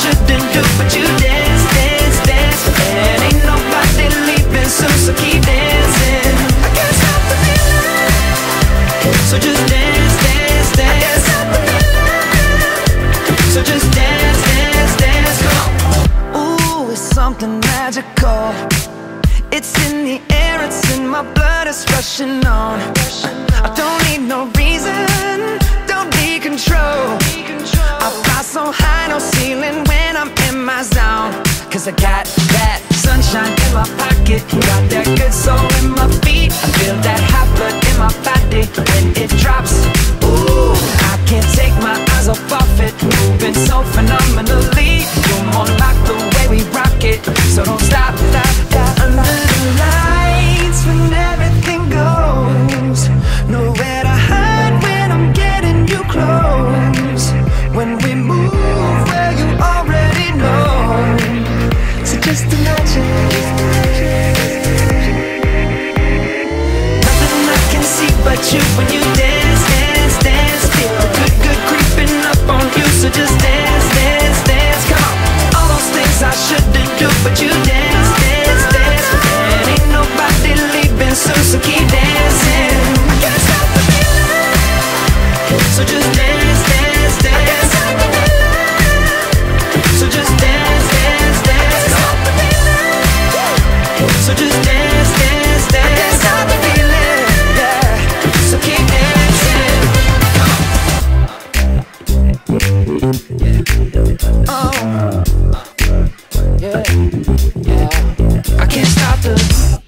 Shouldn't do, but you dance, dance, dance. And ain't nobody leaving soon, so keep dancing. I can't stop the feeling. So just dance, dance, dance. I can't stop the feeling. So just dance, dance, dance. Ooh, it's something magical. It's in the air, it's in my blood, it's rushing on. I don't need no reason, Cause I got that sunshine in my pocket, got that good soul in my feet. I feel that hot blood Oh. Yeah. Yeah. I can't stop the.